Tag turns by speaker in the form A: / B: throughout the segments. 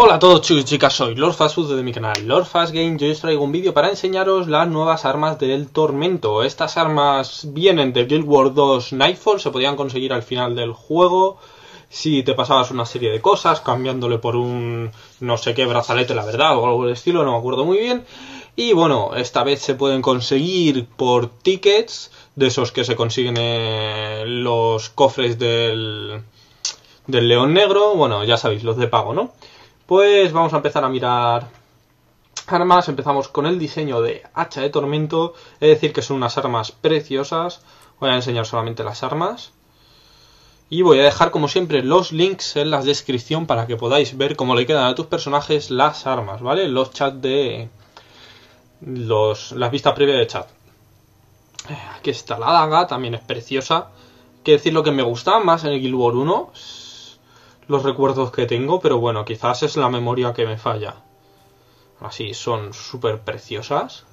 A: Hola a todos chicos y chicas, soy Lord Fast Food de mi canal Lord Fast Game. Yo os traigo un vídeo para enseñaros las nuevas armas del Tormento. Estas armas vienen de Guild Wars 2 Nightfall, se podían conseguir al final del juego si te pasabas una serie de cosas, cambiándole por un no sé qué brazalete, la verdad, o algo del estilo, no me acuerdo muy bien. Y bueno, esta vez se pueden conseguir por tickets, de esos que se consiguen en los cofres del, del León Negro, bueno, ya sabéis, los de pago, ¿no? Pues vamos a empezar a mirar armas. Empezamos con el diseño de hacha de tormento. Es decir, que son unas armas preciosas. Voy a enseñar solamente las armas. Y voy a dejar, como siempre, los links en la descripción para que podáis ver cómo le quedan a tus personajes las armas, ¿vale? Los chats de... Los, la vista previa de chat. Aquí está la daga, también es preciosa. Quiero decir lo que me gusta más en el Guild Wars 1 los recuerdos que tengo, pero bueno, quizás es la memoria que me falla. Así, son súper preciosas.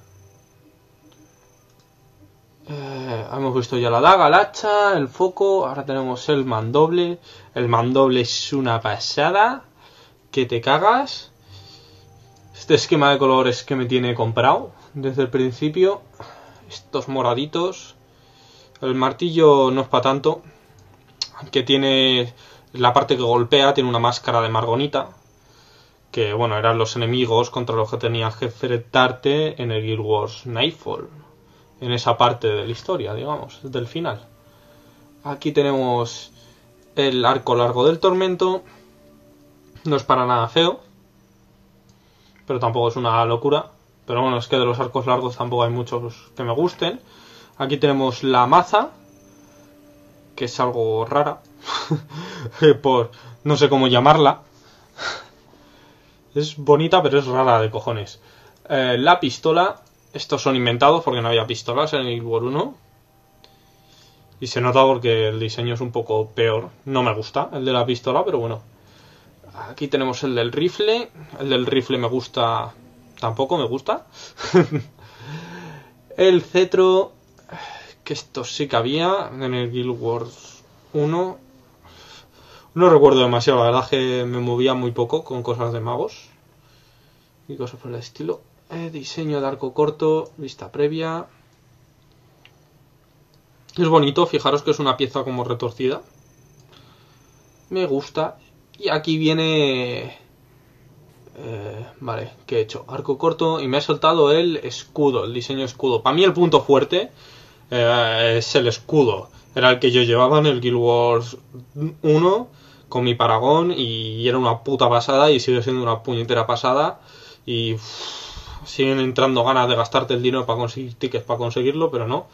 A: Eh, hemos visto ya la daga, el hacha, el foco, ahora tenemos el mandoble. El mandoble es una pasada, que te cagas. Este esquema de colores que me tiene comprado desde el principio. Estos moraditos. El martillo no es para tanto. Que tiene la parte que golpea tiene una máscara de Margonita, que bueno, eran los enemigos contra los que tenías que enfrentarte en el Guild Wars Nightfall, en esa parte de la historia, digamos, del final. Aquí tenemos el arco largo del tormento, no es para nada feo, pero tampoco es una locura. Pero bueno, es que de los arcos largos tampoco hay muchos que me gusten. Aquí tenemos la maza, que es algo rara. por no sé cómo llamarla. Es bonita, pero es rara de cojones. Eh, la pistola. Estos son inventados porque no había pistolas en el War 1. Y se nota porque el diseño es un poco peor. No me gusta el de la pistola, pero bueno. Aquí tenemos el del rifle. El del rifle me gusta. Tampoco me gusta. el cetro. Que esto sí que había en el Guild Wars 1. No recuerdo demasiado, la verdad que me movía muy poco con cosas de magos y cosas por el estilo. Eh, diseño de arco corto, vista previa. Es bonito, fijaros que es una pieza como retorcida. Me gusta. Y aquí viene... Eh, vale, ¿qué he hecho? Arco corto y me ha soltado el escudo, el diseño escudo. Para mí el punto fuerte eh, es el escudo. Era el que yo llevaba en el Guild Wars 1 con mi Paragón y era una puta pasada y sigue siendo una puñetera pasada y siguen entrando ganas de gastarte el dinero para conseguir tickets para conseguirlo, pero no.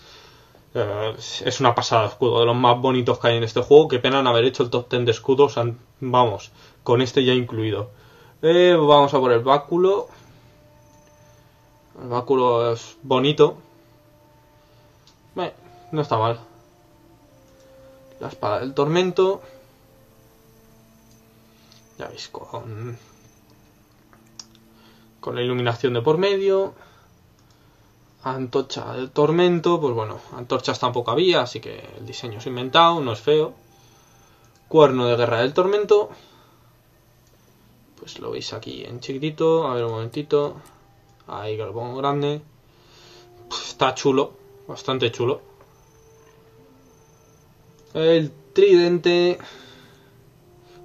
A: Eh, es una pasada escudo, de los más bonitos que hay en este juego. Qué pena haber hecho el top 10 de escudos, vamos, con este ya incluido. Eh, vamos a por el báculo. El báculo es bonito. No está mal. La espada del tormento. Ya veis, con, con la iluminación de por medio. Antorcha del tormento, pues bueno, antorchas tampoco había, así que el diseño es inventado, no es feo. Cuerno de guerra del tormento. Pues lo veis aquí en chiquitito, a ver un momentito. Ahí que lo pongo grande. está chulo, bastante chulo. El tridente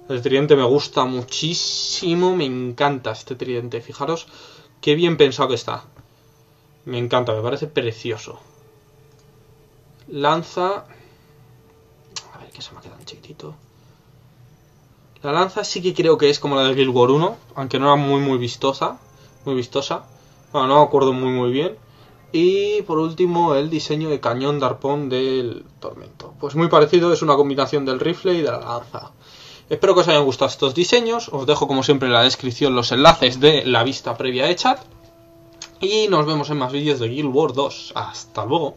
A: el tridente me gusta muchísimo, me encanta este tridente. Fijaros qué bien pensado que está. Me encanta, me parece precioso. Lanza... A ver, que se me ha quedado chiquitito. La lanza sí que creo que es como la del Guild War 1, aunque no era muy muy vistosa. Muy vistosa. Bueno, no me acuerdo muy muy bien. Y por último el diseño de cañón de del tormento. Pues muy parecido, es una combinación del rifle y de la lanza. Espero que os hayan gustado estos diseños. Os dejo como siempre en la descripción los enlaces de la vista previa de chat. Y nos vemos en más vídeos de Guild Wars 2. Hasta luego.